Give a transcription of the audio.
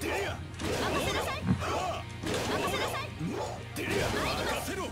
デせりまろ。